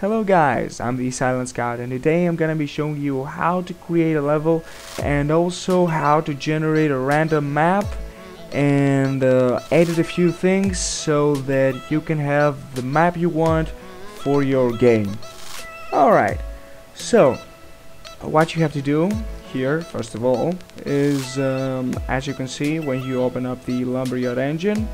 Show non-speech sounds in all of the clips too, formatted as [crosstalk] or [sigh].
Hello guys, I'm the Silent Scout and today I'm gonna be showing you how to create a level and also how to generate a random map and uh, edit a few things so that you can have the map you want for your game. Alright, so what you have to do here first of all is um, as you can see when you open up the Lumberyard engine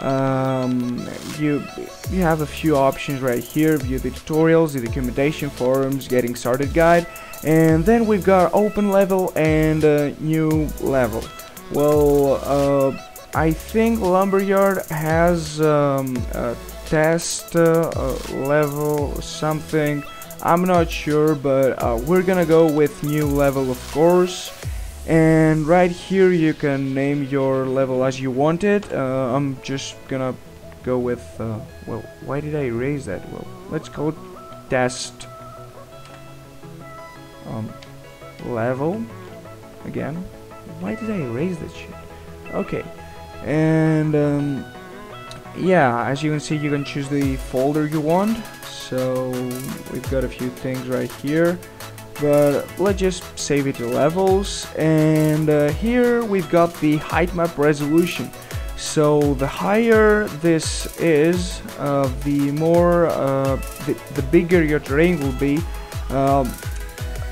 um, you you have a few options right here. View the tutorials the documentation forums getting started guide. And then we've got open level and new level. Well uh, I think Lumberyard has um, a test uh, level something. I'm not sure but uh, we're gonna go with new level of course and right here you can name your level as you want it. Uh, I'm just gonna go with uh, well why did I erase that? Well let's call it test um, level again. Why did I erase that shit? Okay. And um, yeah as you can see you can choose the folder you want. So we've got a few things right here but let's just save it to levels. And uh, here we've got the height map resolution. So the higher this is uh, the more uh, the, the, bigger your terrain will be um,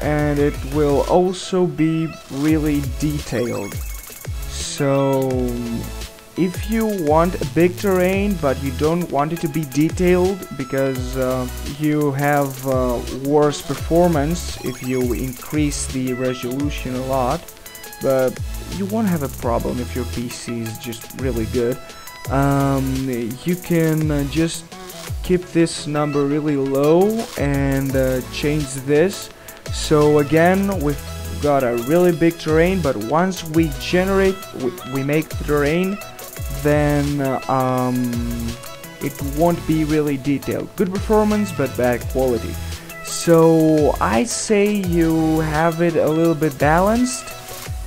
and it will also be really detailed. So if you want a big terrain but you don't want it to be detailed because uh, you have uh, worse performance if you increase the resolution a lot. But you won't have a problem if your PC is just really good. Um, you can uh, just keep this number really low and uh, change this. So again we've got a really big terrain but once we generate we, we make the terrain then um, it won't be really detailed. Good performance, but bad quality. So I say you have it a little bit balanced.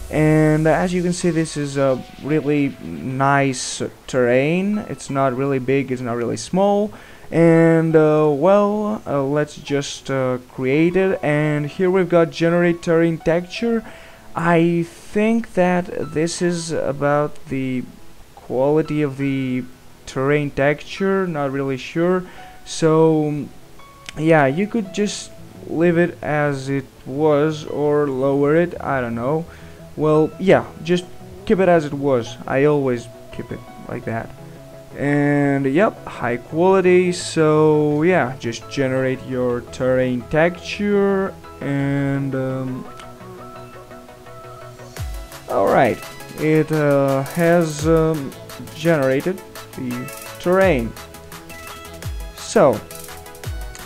And as you can see, this is a really nice terrain. It's not really big, it's not really small. And uh, well, uh, let's just uh, create it. And here we've got generate terrain texture. I think that this is about the quality of the terrain texture not really sure. So yeah you could just leave it as it was or lower it I don't know. Well yeah just keep it as it was. I always keep it like that. And yep high quality so yeah just generate your terrain texture and um, alright it uh, has um, generated the terrain. So,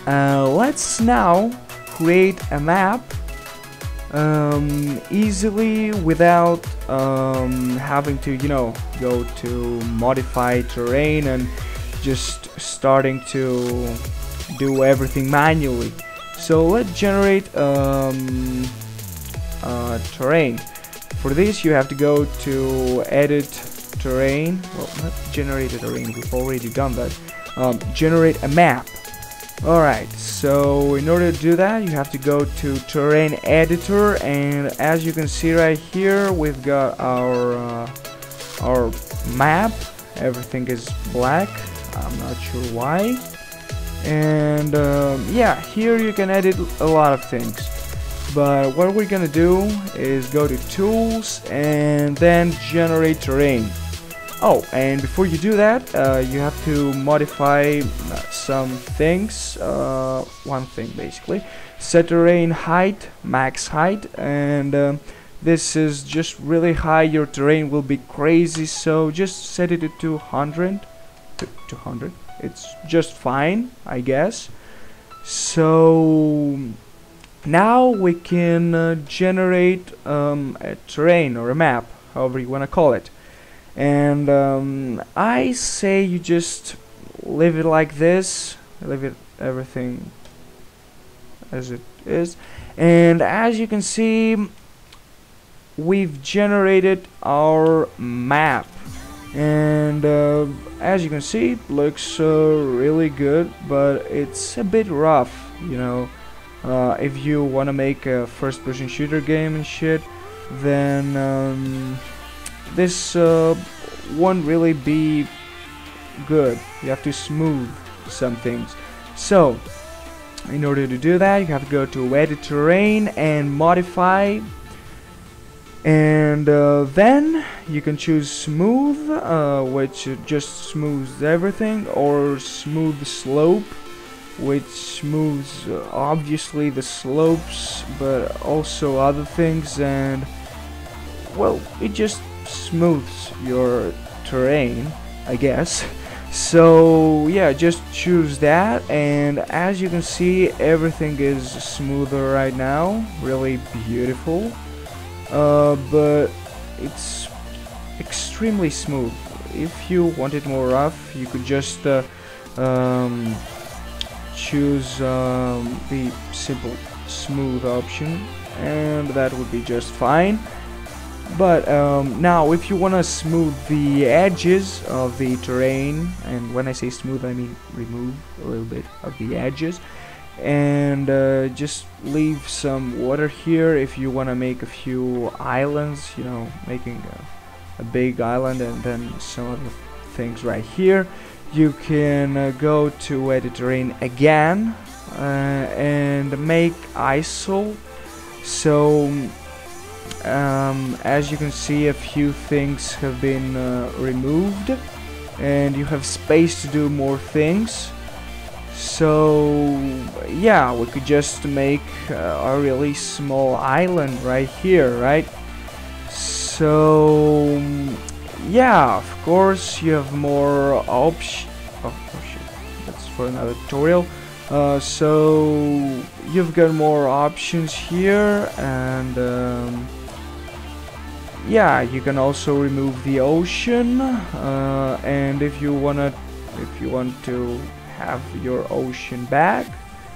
uh, let's now create a map um, easily without um, having to, you know, go to modify terrain and just starting to do everything manually. So let's generate um, uh, terrain. For this you have to go to edit terrain. Well, not generate a terrain, we've already done that. Um, generate a map. Alright, so in order to do that, you have to go to terrain editor and as you can see right here, we've got our uh, our map. Everything is black. I'm not sure why. And um, yeah, here you can edit a lot of things but what we're gonna do is go to tools and then generate terrain. Oh and before you do that uh, you have to modify some things uh, one thing basically. Set terrain height max height and um, this is just really high your terrain will be crazy so just set it to 200 200 it's just fine I guess. So now we can uh, generate um, a terrain or a map, however you want to call it. And um, I say you just leave it like this, leave it everything as it is. And as you can see, we've generated our map. and uh, as you can see it looks uh, really good but it's a bit rough you know uh, if you want to make a first person shooter game and shit then um, this uh, won't really be good. You have to smooth some things. So in order to do that you have to go to edit terrain and modify. And uh, then you can choose smooth uh, which just smooths everything or smooth slope which smooths uh, obviously the slopes but also other things and well it just smooths your terrain I guess. [laughs] So yeah just choose that and as you can see everything is smoother right now really beautiful. Uh, but it's extremely smooth. If you want it more rough you could just uh, um, choose um, the simple smooth option and that would be just fine. But um, now if you want to smooth the edges of the terrain and when I say smooth I mean remove a little bit of the edges and uh, just leave some water here if you want to make a few islands you know making a, a, big island and then some other things right here you can uh, go to edit terrain again uh, and make ISO so um, as you can see a few things have been uh, removed and you have space to do more things. So yeah we could just make uh, a really small island right here right? So yeah of course you have more options oh, oh shit that's for another tutorial. Uh, so you've got more options here and um, yeah you can also remove the ocean uh, and if you wanna if you want to have your ocean back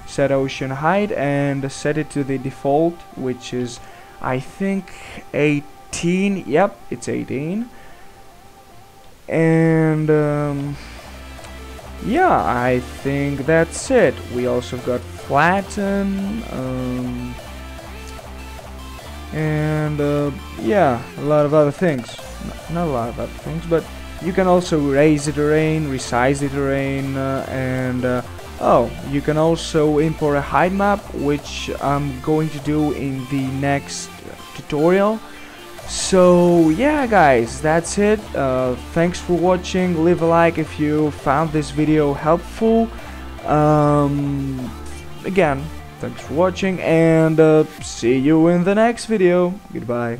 set ocean height and set it to the default which is I think 18 yep it's 18 and um, yeah I think that's it we also got flatten um, and uh, yeah a lot of other things not a lot of other things but you can also raise the terrain, resize the terrain, uh, and uh, oh, you can also import a height map, which I'm going to do in the next tutorial. So yeah guys, that's it. Uh, thanks for watching. Leave a like if you found this video helpful. Um, again, thanks for watching and uh, see you in the next video. Goodbye.